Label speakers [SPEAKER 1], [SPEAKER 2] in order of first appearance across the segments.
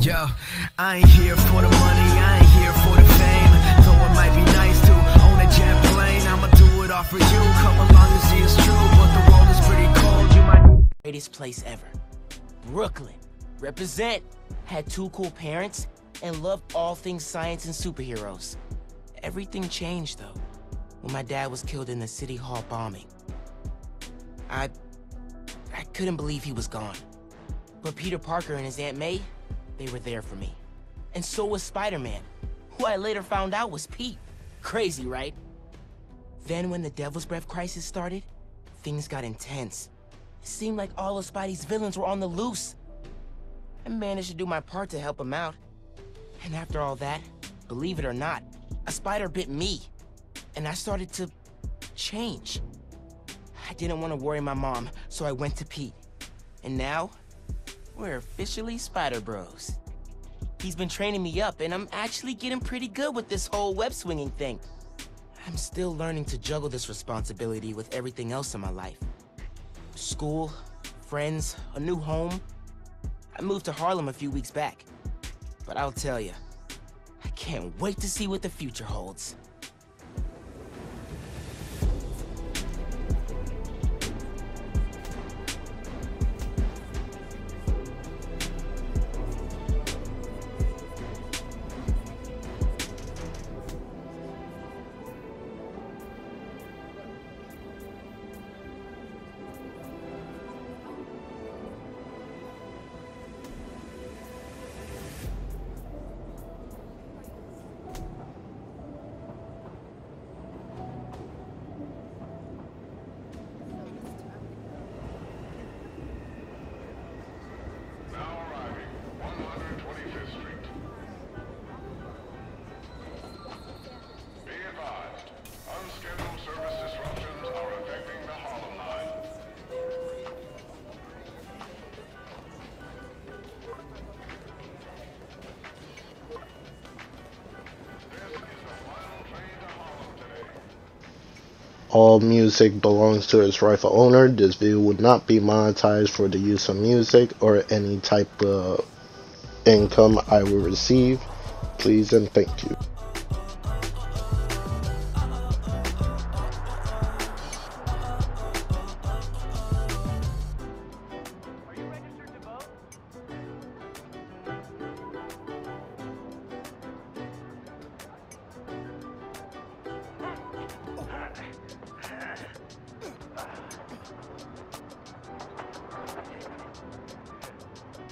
[SPEAKER 1] Yo, I ain't here for the money, I ain't here for the fame. Though it might be nice to own a jet plane, I'ma do it all for you. Come along and see it's true, but the world is pretty cold. You might.
[SPEAKER 2] Greatest place ever. Brooklyn. Represent. Had two cool parents and loved all things science and superheroes. Everything changed though when my dad was killed in the City Hall bombing. I. I couldn't believe he was gone. But Peter Parker and his Aunt May, they were there for me. And so was Spider-Man, who I later found out was Pete. Crazy, right? Then when the Devil's Breath crisis started, things got intense. It seemed like all of Spidey's villains were on the loose. I managed to do my part to help him out. And after all that, believe it or not, a spider bit me. And I started to change. I didn't want to worry my mom, so I went to Pete. And now, we're officially Spider Bros. He's been training me up, and I'm actually getting pretty good with this whole web swinging thing. I'm still learning to juggle this responsibility with everything else in my life. School, friends, a new home. I moved to Harlem a few weeks back. But I'll tell you, I can't wait to see what the future holds.
[SPEAKER 3] All music belongs to its rightful owner. This video would not be monetized for the use of music or any type of income I will receive. Please and thank you.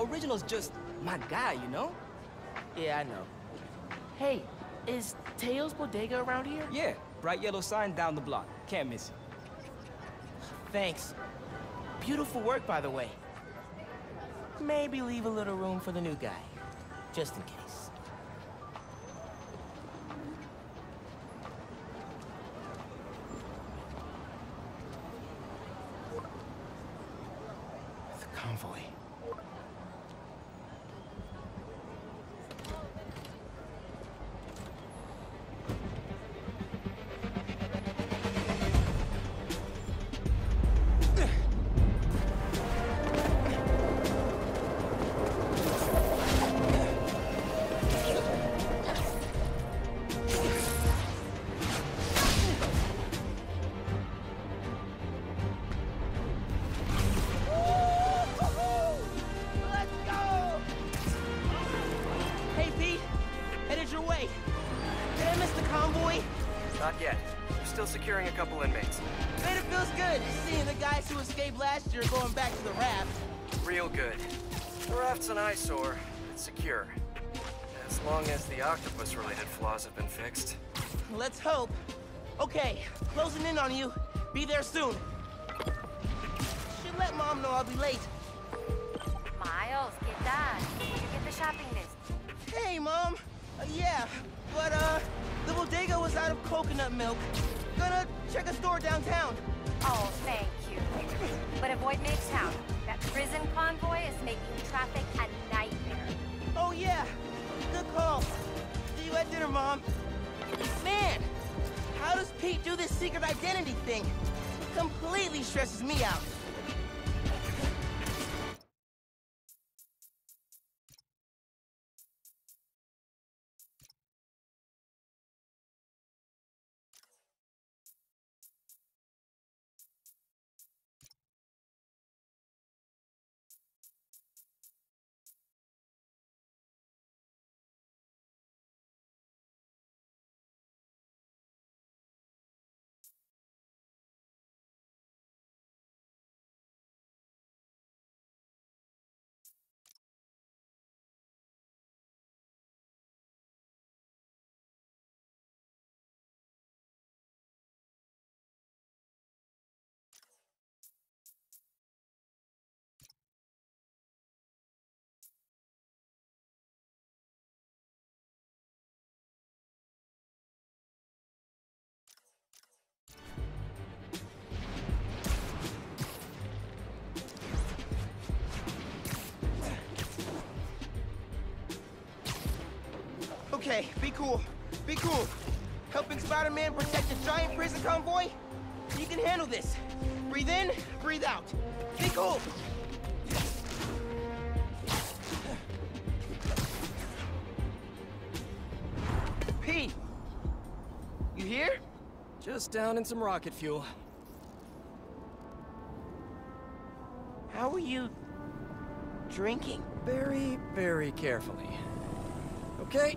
[SPEAKER 4] Original's just my guy, you know?
[SPEAKER 2] Yeah, I know. Hey, is Teo's Bodega around here?
[SPEAKER 4] Yeah, bright yellow sign down the block. Can't miss it.
[SPEAKER 2] Thanks. Beautiful work, by the way. Maybe leave a little room for the new guy, just in case.
[SPEAKER 5] securing a couple inmates.
[SPEAKER 2] Bet it feels good seeing the guys who escaped last year going back to the raft.
[SPEAKER 5] Real good. The raft's an eyesore. It's secure. As long as the octopus-related flaws have been fixed.
[SPEAKER 2] Let's hope. Okay, closing in on you. Be there soon. Should let Mom know I'll be late.
[SPEAKER 6] Miles, get that. You get the shopping list.
[SPEAKER 2] Hey, Mom. Uh, yeah, but, uh, the bodega was out of coconut milk. Gonna check a store downtown.
[SPEAKER 6] Oh, thank you. But avoid Midtown. That prison convoy is making traffic a nightmare.
[SPEAKER 2] Oh yeah, good call. See you at dinner, Mom. Man, how does Pete do this secret identity thing? It Completely stresses me out. Okay, be cool. Be cool. Helping Spider-Man protect a giant prison convoy? You can handle this. Breathe in, breathe out. Be cool. Pete! You here?
[SPEAKER 4] Just down in some rocket fuel.
[SPEAKER 2] How are you drinking?
[SPEAKER 4] Very, very carefully. Okay,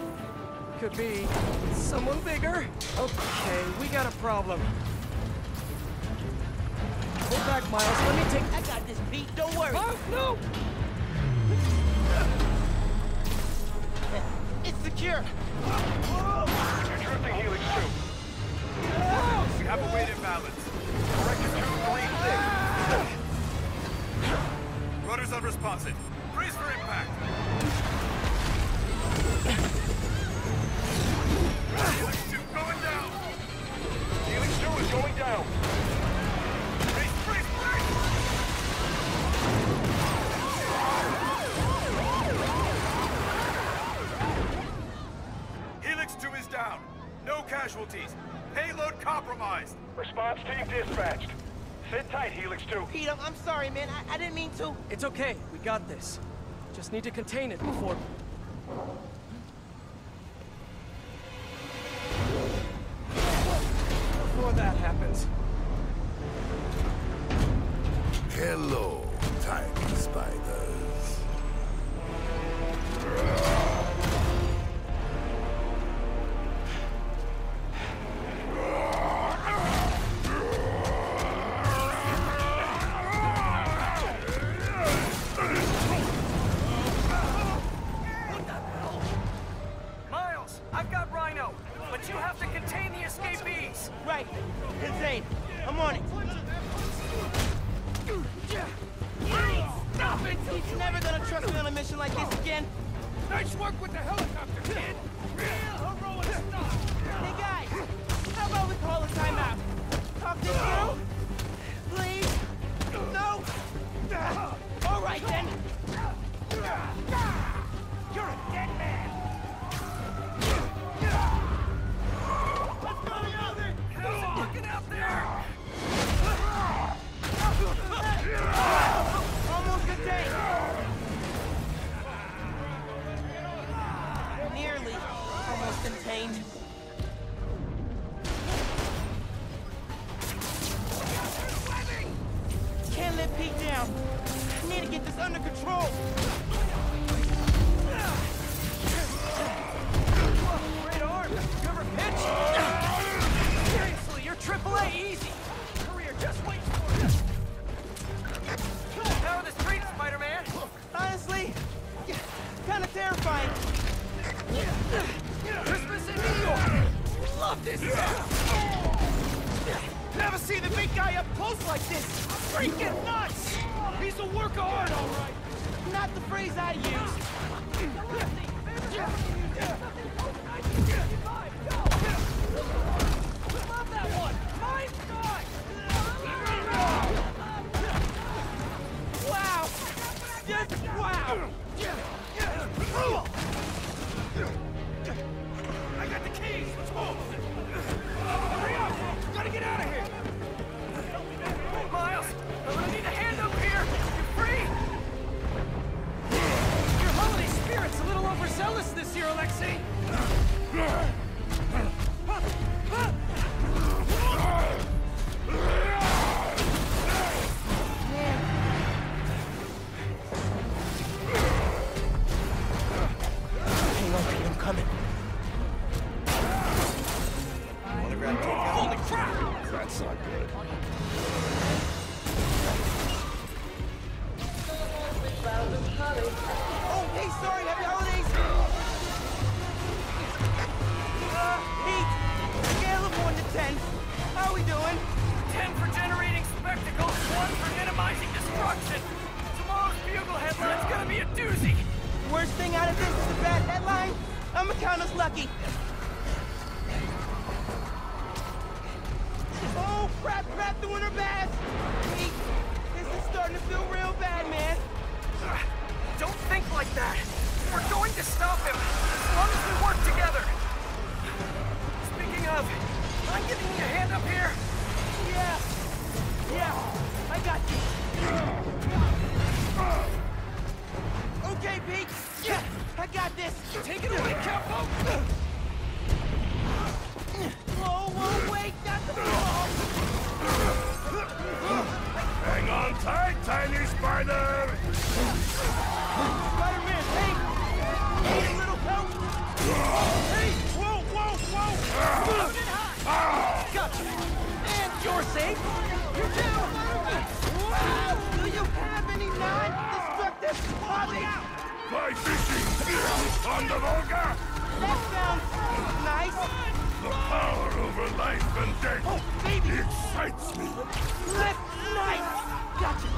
[SPEAKER 4] could be someone bigger. Okay, we got a problem. Hold back, Miles. Let me take.
[SPEAKER 2] I got this, Pete. Don't worry.
[SPEAKER 4] Oh, no!
[SPEAKER 2] It's secure.
[SPEAKER 7] You're drifting Helix 2.
[SPEAKER 8] We have a weight imbalance.
[SPEAKER 7] Corrector 236.
[SPEAKER 8] Rudder's unresponsive. Brace for impact. Down.
[SPEAKER 7] Helix 2 is down.
[SPEAKER 8] No casualties. Payload compromised.
[SPEAKER 7] Response team dispatched. Sit tight, Helix 2.
[SPEAKER 2] Pete, I'm, I'm sorry, man. I, I didn't mean to.
[SPEAKER 4] It's okay. We got this. Just need to contain it before. Before
[SPEAKER 2] not
[SPEAKER 9] good.
[SPEAKER 2] I got this.
[SPEAKER 4] Take it away, Capo!
[SPEAKER 2] Whoa, whoa, wait, not the ball.
[SPEAKER 9] Hang on tight, tiny spider!
[SPEAKER 2] Spider-Man, hey! Need a little help? Hey! Whoa, whoa, whoa! Gotcha! And you're safe! You're down! Wow! Do you have any non-destructive hobbies?
[SPEAKER 9] Fly fishing! On the Volga!
[SPEAKER 2] That sounds nice!
[SPEAKER 9] The power over life and death!
[SPEAKER 2] Oh, baby!
[SPEAKER 9] excites me!
[SPEAKER 2] That's nice! Gotcha!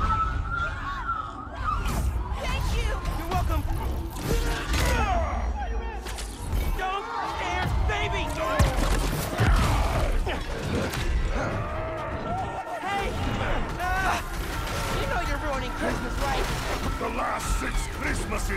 [SPEAKER 2] Thank you! You're welcome!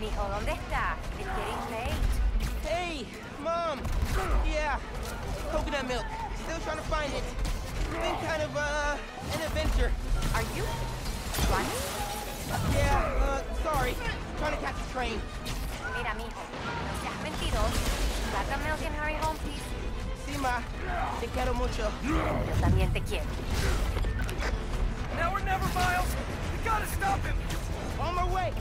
[SPEAKER 6] Mijo, ¿dónde está? It's getting late.
[SPEAKER 2] Hey, Mom! Yeah, coconut milk. Still trying to find it. Been kind of, uh, an adventure.
[SPEAKER 6] Are you running?
[SPEAKER 2] Yeah, uh, sorry. Trying to catch a train.
[SPEAKER 6] Mira, mijo, no seas mentiroso. Got the milk and hurry home, please.
[SPEAKER 2] Sí, ma. Te quiero mucho.
[SPEAKER 6] Yo también te quiero.
[SPEAKER 10] Now or never, Miles. We gotta stop him.
[SPEAKER 2] On my way.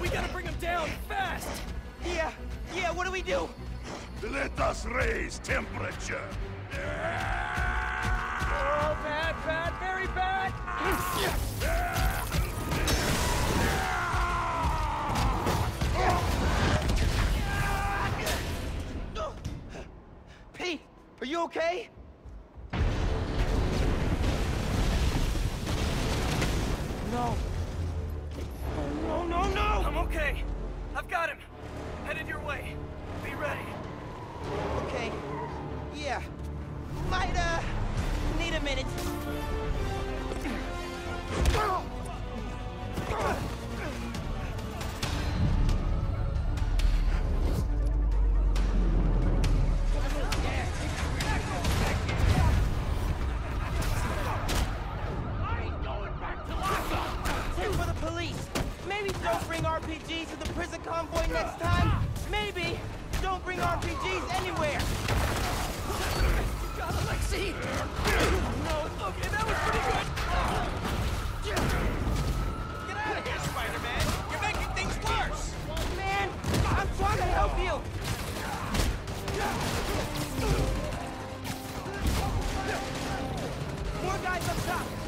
[SPEAKER 4] We gotta bring him down fast!
[SPEAKER 2] Yeah, yeah, what do we do?
[SPEAKER 9] Let us raise temperature!
[SPEAKER 4] Oh, bad, bad, very bad!
[SPEAKER 2] Pete, are you okay? No. Guys up top!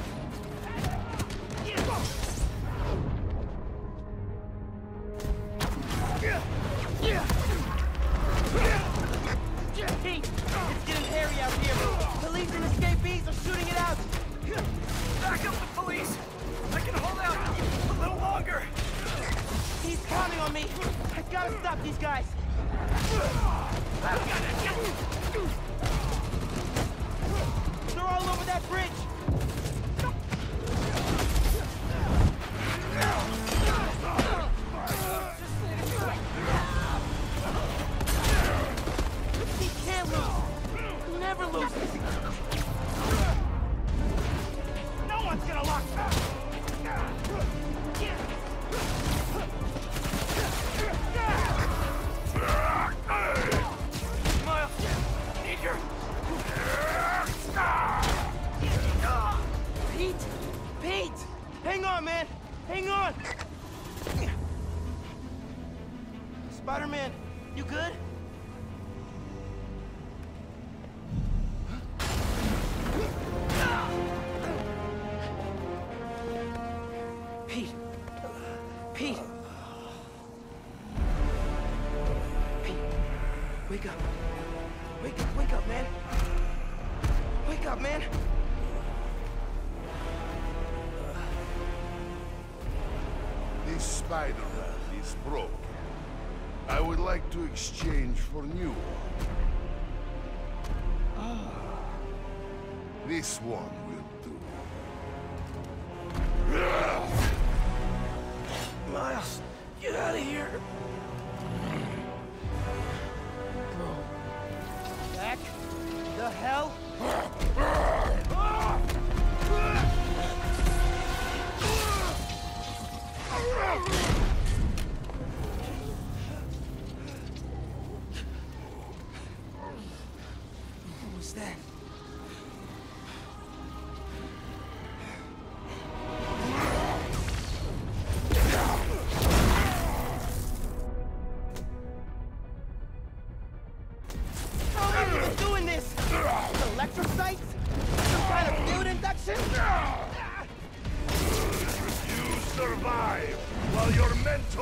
[SPEAKER 9] Like to exchange for new one. Ah. This one will do.
[SPEAKER 2] Miles, get out of here. Back the hell?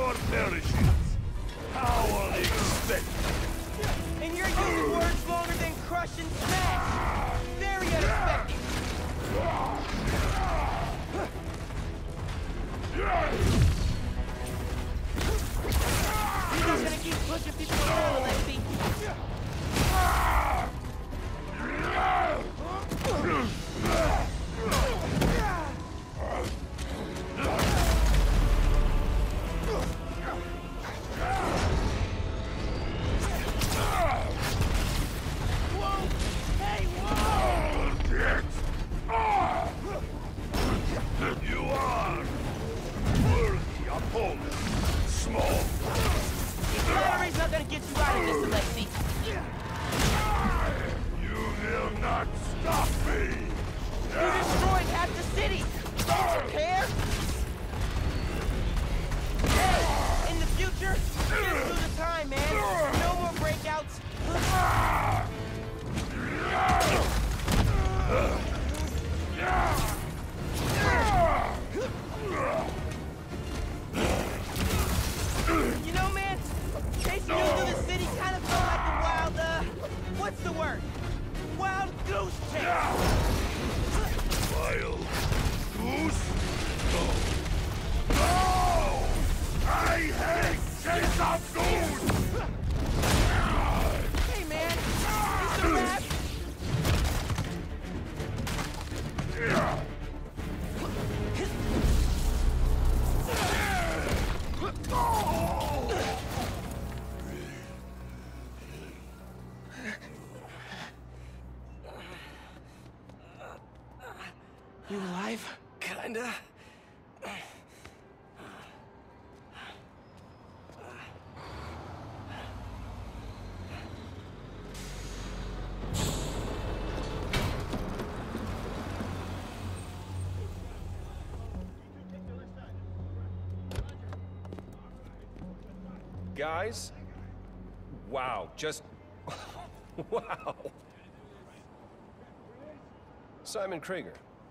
[SPEAKER 9] Mentor perishes. How unexpected.
[SPEAKER 2] And you're using words longer than crush and smash! Very unexpected! You're just gonna keep pushing people around, Alexi!
[SPEAKER 9] Stop me.
[SPEAKER 2] You destroyed half the city! Care? Hey, in the future, just do the time, man. No more breakouts. You know, man, chasing you through the city kind of felt like a wild, uh, what's the word? Goose.
[SPEAKER 9] Wild goose? No. No! I hate chase of goose!
[SPEAKER 2] You alive?
[SPEAKER 4] Kinda.
[SPEAKER 11] Guys, wow, just wow. Simon Krieger,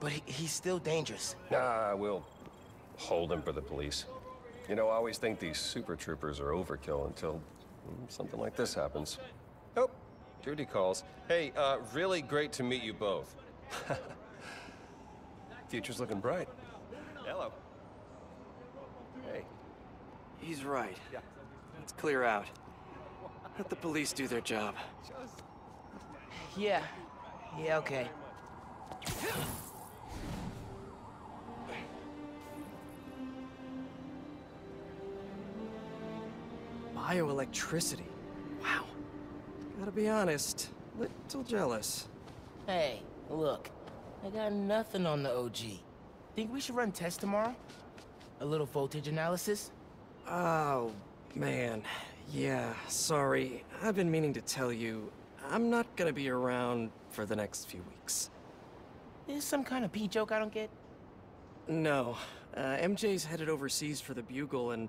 [SPEAKER 2] But he, he's still dangerous.
[SPEAKER 11] Nah, we'll hold him for the police. You know, I always think these super troopers are overkill until mm, something like this happens. Oh, Judy calls. Hey, uh, really great to meet you both. Future's looking bright. Hello. Hey.
[SPEAKER 4] He's right. Yeah. Let's clear out. Let the police do their job.
[SPEAKER 2] Yeah. Yeah, okay.
[SPEAKER 4] Bioelectricity. Wow. Gotta be honest, little jealous.
[SPEAKER 2] Hey, look. I got nothing on the OG. Think we should run tests tomorrow? A little voltage analysis?
[SPEAKER 4] Oh, man. Yeah, sorry. I've been meaning to tell you, I'm not gonna be around for the next few weeks.
[SPEAKER 2] Is some kind of pee joke I don't get?
[SPEAKER 4] No. Uh, MJ's headed overseas for the Bugle and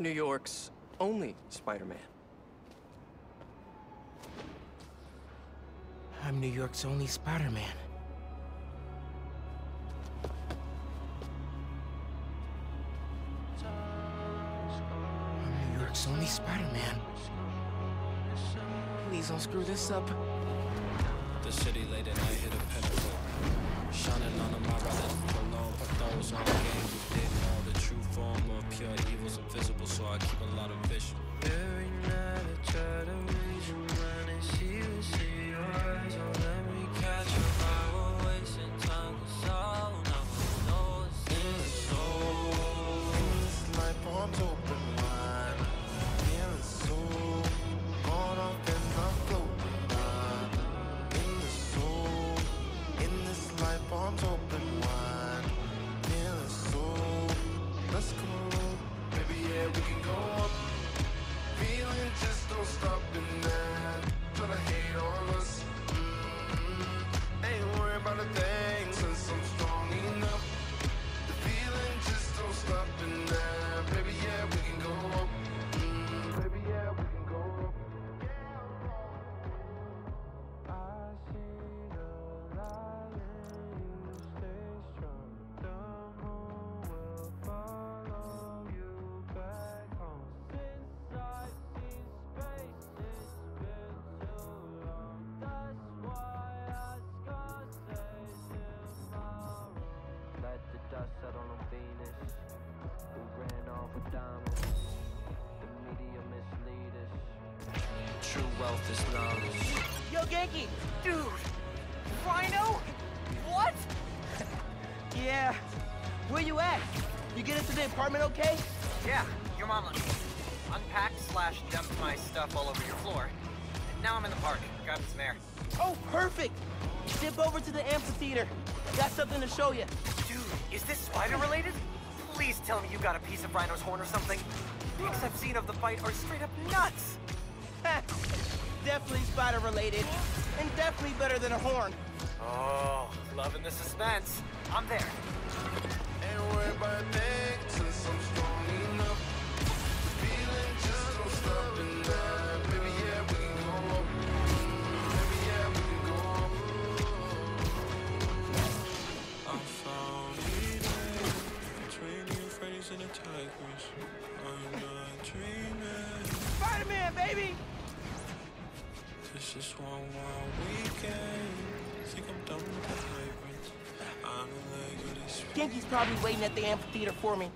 [SPEAKER 4] New York's only Spider-Man.
[SPEAKER 2] I'm New York's only Spider-Man. I'm New York's only Spider-Man. Please don't screw this up.
[SPEAKER 12] The city late at night hit a pinnacle. Shining none of my brothers alone, but those on game who didn't know the true of pure evil's invisible, so I keep a lot of vision. Every night I try to your mind and see you see your eyes.
[SPEAKER 13] this
[SPEAKER 12] love.
[SPEAKER 5] Yo, Ganke! Dude! Rhino? What?
[SPEAKER 2] yeah. Where you at? You get into the apartment okay?
[SPEAKER 5] Yeah, your mom let me. Unpacked slash dumped my stuff all over your floor. And now I'm in the park, Got some air.
[SPEAKER 2] Oh, perfect! Dip over to the amphitheater. Got something to show you.
[SPEAKER 5] Dude, is this spider related?
[SPEAKER 14] Please tell me you got a piece of Rhino's horn or something. The pics I've seen of the fight are straight up nuts!
[SPEAKER 12] definitely spider-related, and definitely better than a horn.
[SPEAKER 14] Oh, loving the suspense. I'm there.
[SPEAKER 15] This is one more weekend. Think I'm done with the hybrids. I'm allergic to
[SPEAKER 12] this. Ganke's probably waiting at the amphitheater for me.